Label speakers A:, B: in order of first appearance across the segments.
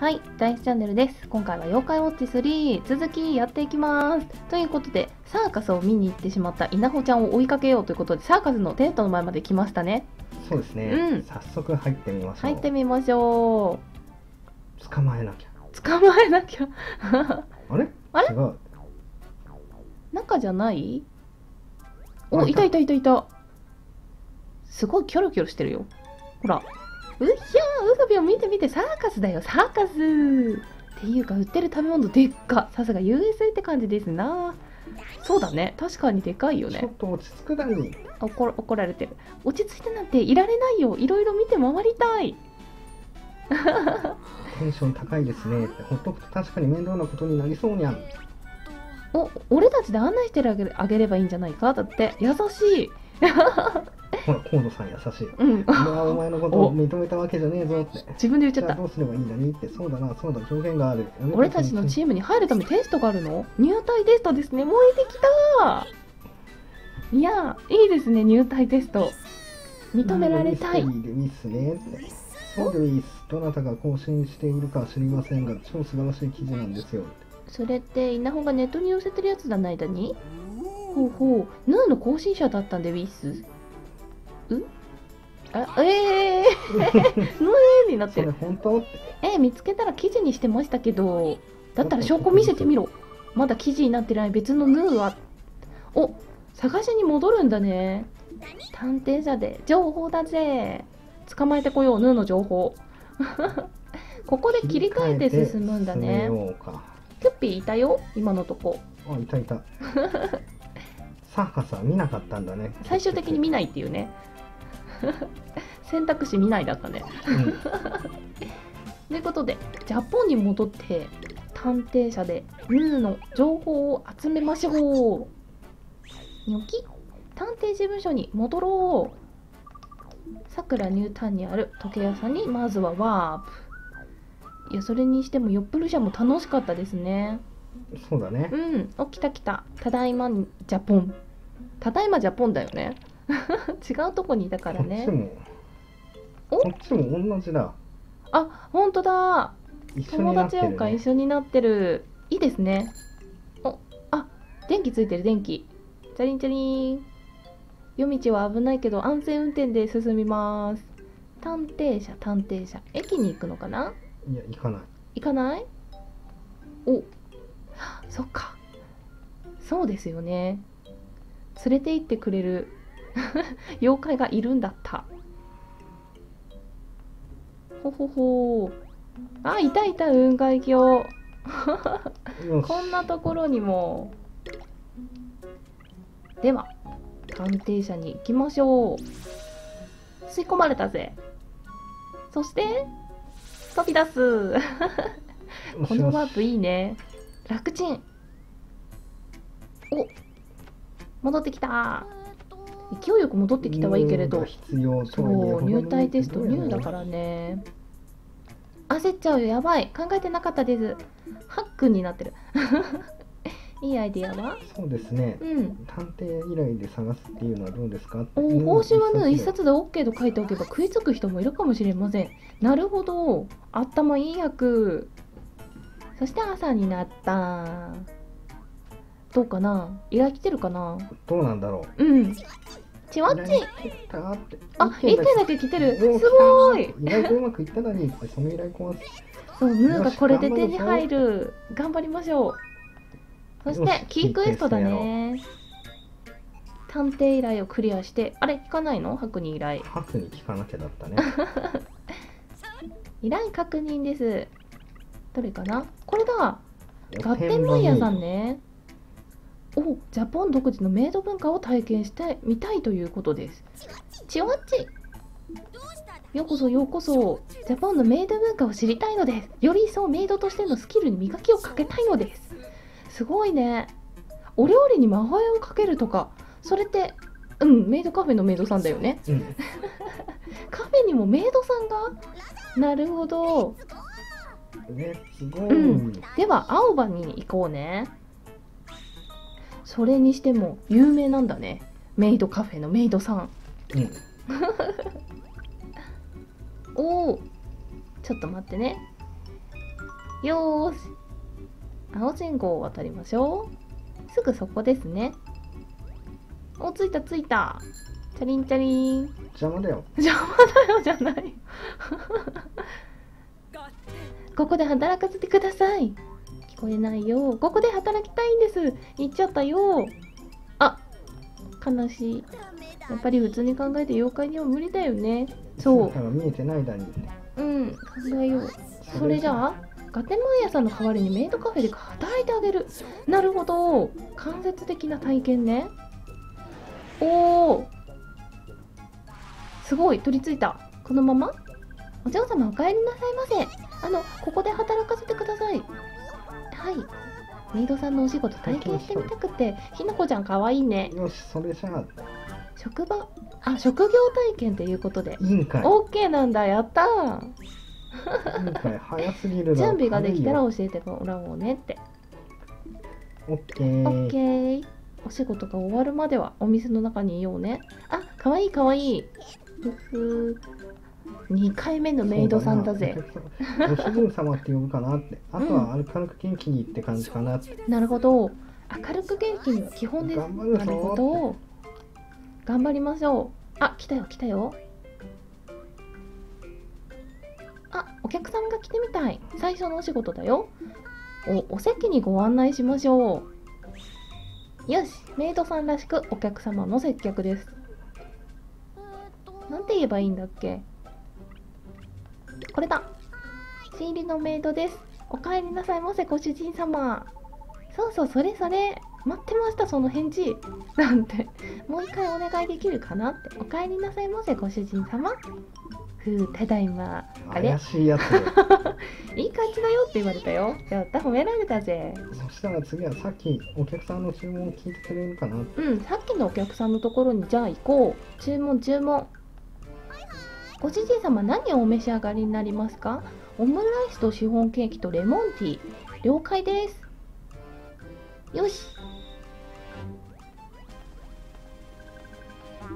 A: はい、大チャンネルです。今回は妖怪ウォッチ3続きやっていきます。ということで、サーカスを見に行ってしまった稲穂ちゃんを追いかけようということで、サーカスのテントの前まで来ましたね。
B: そうですね、
A: うん
B: 早速入ってみましょう
A: 入ってみましょ
B: 捕まえなきゃ
A: う。捕まえなきゃ。
B: あれ？
A: あれ？
B: 違う
A: 中じゃない？
B: あ
A: お、いた
B: い
A: いたいたいた。すごいキョロキョロしてるよ。ほら。うっひゃー、ウソビを見て見て、サーカスだよ、サーカスっていうか、売ってる食べ物でっか。さすが USA って感じですな。そうだね。確かにでかいよね
B: ちょっ。と落ち着くだに
A: 怒ら怒られてる。落ち着いてなんていられないよ。いろいろ見て回りたい。
B: テンション高いですねってほっとくと確かに面倒なことになりそうにゃん
A: お、俺たちで案内してあげるあげればいいんじゃないか？だって、優しい。
B: ほら河野さん優しい
A: うん。
B: お前のことを認めたわけじゃねえぞって。
A: 自分で言っちゃった。
B: どうすればいいんだにって。そうだなそうだ。条件がある
A: 俺たちのチームに入るためテストがあるの？入隊テストですね。燃えてきた。いやいいですね入隊テスト。認められたい。
B: ミスミスねって。そうでミスどなたが更新しているかは知りませんが超素晴らしい記事なんですよ。
A: それって稲穂がネットに載せてるやつだないだに？ほうほう。ヌーの更新者だったんでウィスうあええー、ヌーになってる。
B: 本当？
A: え見つけたら記事にしてましたけどだったら証拠見せてみろ。まだ記事になってない別のヌーは。お探しに戻るんだね。探偵社で。情報だぜ。捕まえてこようヌーの情報。ここで切り替えて進むんだね。キュッピーいたよ今のとこ。
B: あいたいた。サーカスは見なかったんだね。
A: 最終的に見ないっていうね選択肢見ないだったね。
B: うん。
A: ということでジャポンに戻って探偵社でヌーの情報を集めましょう。ニョキ。探偵事務所に戻ろう。さくらニュータウンにある時計屋さんにまずはワープ。いやそれにしてもヨップル社も楽しかったですね。
B: そうだね。
A: うん。お来た来た。ただいまジャポン。ただいまジャポンだよね 違うとこにいたからね。
B: こっちも。
A: お？
B: こっちも同じだ。
A: あ本当だ。
B: 一緒
A: 友
B: になってる、
A: 達音階
B: ね、
A: 一緒になってる。いいですね。おあ電気ついてる電気。チャリンチャリン。夜道は危ないけど安全運転で進みます。探偵車探偵車。駅に行くのかな？い
B: や行かない。
A: 行かない？おそっか。そうですよね。連れて行ってくれる 妖怪がいるんだった。ほほほあいたいた雲海鏡
B: よし
A: こんなところにも。では探偵社に行きましょう。吸い込まれたぜ。そして飛び出す。このワープいいね。楽ちん。お戻ってきた勢いよく戻ってきたはいいけれど。そう入隊テストニューだ
B: ら
A: からね。焦っちゃうよやばい。考えてなかったです。ハックになってる。いいアイディアは？
B: そうですね。
A: うん。
B: 探偵依頼で探すっていうのはどうですか？
A: お
B: うん
A: 報酬はね
B: 一
A: 一冊で OK と書いておけば食いつく人もいるかもしれません。なるほど。頭いい役。そして朝になったどうかな？依頼来てるかな？
B: どうなんだろう。
A: うん。ちわっちあ一点だけ来てる。すごい。
B: 意外とうまくいったのにその依頼
A: そうヌーがこれで手に入る。頑張りましょう。そしてキークエストだね。探偵依頼をクリアして。あれ聞かないの？白に依頼。
B: ハクに聞かなきゃだったね。
A: 依頼確認です。どれかな？これだ。ガッテンマイヤーさんねおジャポン独自のメイド文化を体験してみたいということです。ちわっち。ようこそようこそ。ジャポンのメイド文化を知りたいのです。より一層メイドとしてのスキルに磨きをかけたいのです。すごいね。お料理に魔法をかけるとか。それってうんメイドカフェのメイドさんだよね。
B: うん。
A: カフェにもメイドさんが？なるほど。
B: レッツゴー、
A: うん。では青葉に行こうねそれにしても有名なんだね。メイドカフェのメイドさん。
B: うん。
A: おおちょっと待ってね。よーし。青信号を渡りましょう。すぐそこですね。お着いた着いた。チャリンチャリン。
B: 邪魔だよ。
A: 邪魔だよじゃない。ここで働かせてください聞こえないよ。ここで働きたいんです。言っちゃったよ。あ悲しい。やっぱり普通に考えて妖怪には無理だよね。そう。
B: 見えてない間に
A: うん考えよう。それじゃあガテンマン屋さんの代わりにメイドカフェで働いてあげる。なるほど。間接的な体験ね。おおすごい取り付いた。このまま？お嬢様お帰りなさいませ。あのここで働かせてくださいはい。メイドさんのお仕事体験してみたくてひなこちゃんかわいいね。
B: よしそれじゃあ。
A: 職場あ職業体験っていうことで。
B: 委員会。委
A: OK なんだやったー。
B: 員会早すぎる
A: 準備ができたら
B: オ
A: 教えてもらおうねって。
B: ッケー。
A: オッケー。お仕事が終わるまではお店の中にいようね。あかわいいかわい。いふふ2回目のメイドさんだぜ。
B: ご主人様って呼ぶかなって。あとは明るく元気にって感じかなって、
A: なるほど。明るく元気には基本です。なるほど。頑張りましょう。あ来たよ来たよ。あお客さんが来てみたい。最初のお仕事だよ。おお席にご案内しましょう。よしメイドさんらしくお客様の接客です。なんて言えばいいんだっけ？新入りのメイドです。お帰りなさいませご主人様。そうそうそれそれ。待ってましたその返事。なんて。もう一回お願いできるかな？ってお帰りなさいませご主人様。ふうただいま。あれ？
B: 怪しいやつ
A: いい感じだよって言われたよ。やった褒められたぜ。
B: そしたら次はさっきお客さんの注文を聞いてくれるかな
A: うんさっきのお客さんのところにじゃあ行こう。注文注文ご主人様何をお召し上がりになりますか？オムライスとシフォンケーキとレモンティー。了解です。よし。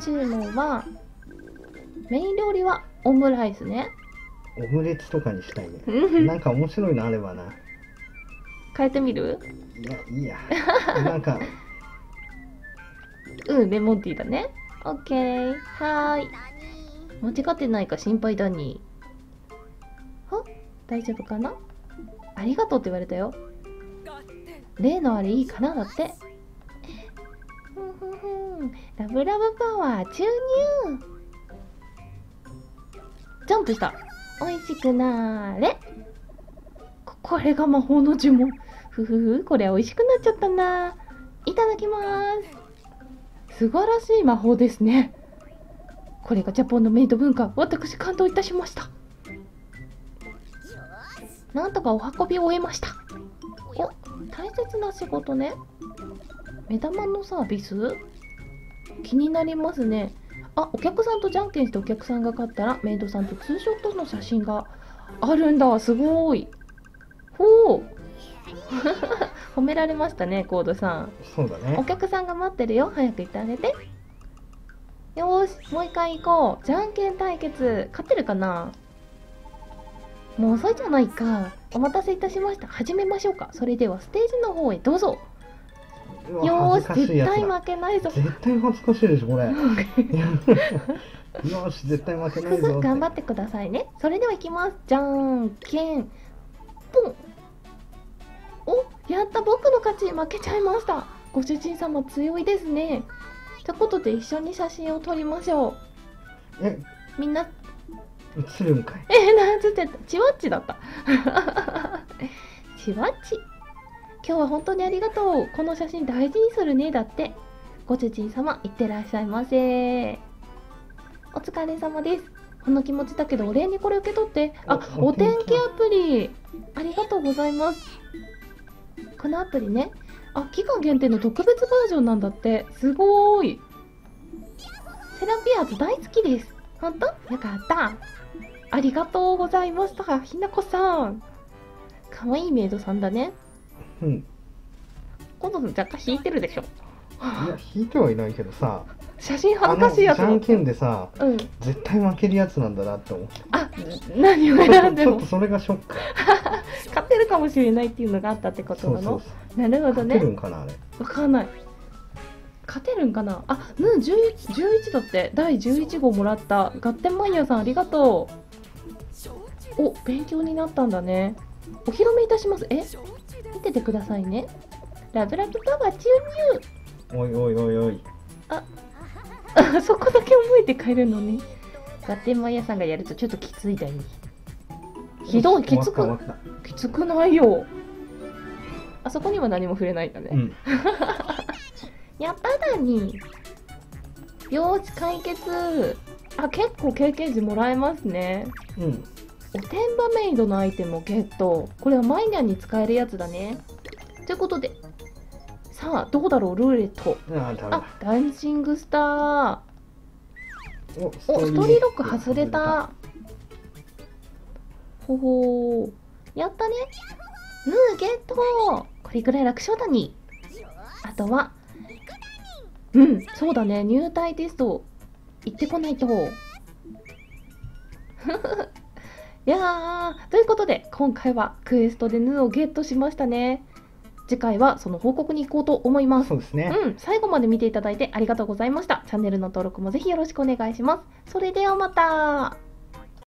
A: 注文はメイン料理はオムライスね。
B: オムレツとかにしたいね。
A: うん。
B: なんか面白いのあればな。
A: 変えてみる？
B: いやいいや。なんか。
A: うんレモンティーだね。オッケー。はーい間違ってないか心配だに。は？大丈夫かな？ありがとうって言われたよ。例のあれいいかなだって。ふふふんラブラブパワー注入。ジャンプした。美味しくなーれこれが魔法の呪文。ふふふ。これ美味しくなっちゃったな。いただきます。素晴らしい魔法ですね。これがジャポンのメイド文化私感動いたしました。なんとかお運びを終えました。お大切な仕事ね。目玉のサービス？気になりますね。あお客さんとじゃんけんしてお客さんが勝ったらメイドさんとツーショットの写真があるんだ。すごい。ほう。褒められましたねコードさん。
B: そうだね。
A: お客さんが待ってるよ。早く行ってあげてよーしもう一回行こう。じゃんけん対決勝ってるかな？もう遅いじゃないか。お待たせいたしました。始めましょうか。それではステージの方へどうぞ。よーし絶対負けないぞ。
B: 絶対恥ずかしいでしょこれ。よーし絶対負けないぞ
A: 頑張ってくださいね。それでは行きます。じゃんけん。ぽんおやった。僕の勝ち。負けちゃいました。ご主人様強いですねということで一緒に写真を撮りましょう。
B: え？
A: みんな。
B: 映るんかい。
A: えー、なんつってた。チワッチだった。チワッチ今日は本当にありがとう。この写真大事にするねだって。ご主人様いってらっしゃいませ。お疲れ様です。この気持ちだけどお礼にこれ受け取って。あ
B: お
A: お天気アプリ。ありがとうございます。このアプリねあ期間限定の特別バージョンなんだって。すごーい。セラピアーズ大好きです。本当よかった。ありがとうございましたひなこさん。かわいいメイドさんだね。
B: うん。い
A: 今度若干引いてるでしょ
B: や引いてはいないけどさ
A: 写真恥ずかしいやつ
B: じゃんけんでさ
A: うん。
B: 絶対負けるやつなんだなって思って
A: あ何を選んでも。
B: ちょっとそれがショック。
A: 勝てるかもしれないっていうのがあったってことなの？なるほど
B: 勝てる
A: ね
B: んかなあれ。
A: わかんない。勝てるんかな？あぬん 11, 11だって。第11号もらった。ガッテンマイヤーさんありがとう。お勉強になったんだね。お披露目いたします。え？見ててくださいね。ラブラブパワー注
B: おいおいおいおい。
A: 入そこだけ覚えて帰るのね。ガッテンマイヤーさんがやるとちょっときついだにひどいきつくきつくないよ。あそこには何も触れないんだね、
B: たうん。
A: やっただによーし解決。あ結構経験値もらえますね。
B: うん。
A: おてんばメイドのアイテムをゲット。これはマイニャンに使えるやつだね。ということでさあどうだろう？ルーレット。
B: あ
A: あダンシングスター。
B: だお
A: おストーリーロック外れた。ほほー。やったね。ヌーゲット。これくらい楽勝だに。あとはうんそうだね。入隊テスト行ってこないと。いやー。ということで今回はクエストでヌーをゲットしましたね次回はその報告に行こうと思います
B: そうですね
A: うん、最後まで見ていただいてありがとうございました。チャンネルの登録もぜひよろしくお願いします。それではまた。